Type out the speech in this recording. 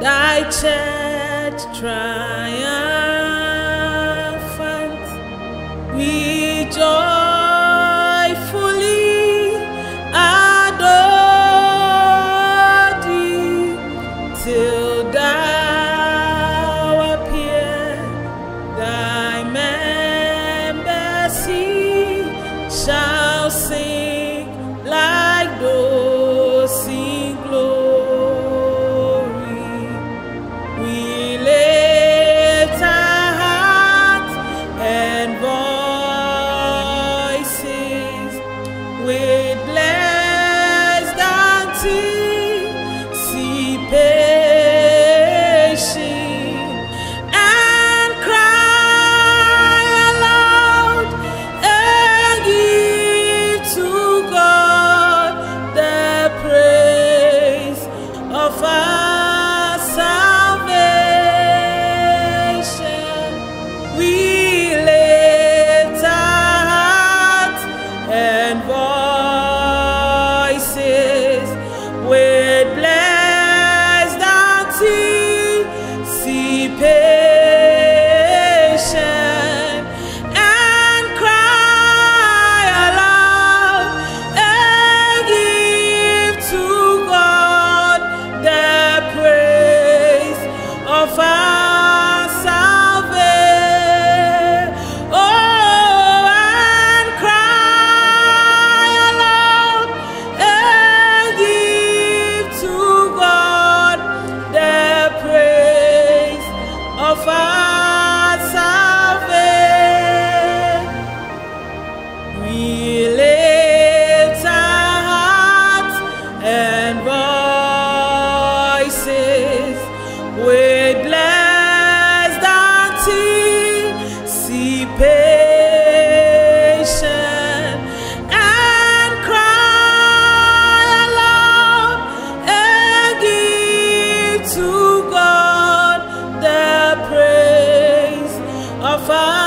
thy church triumphant, we far.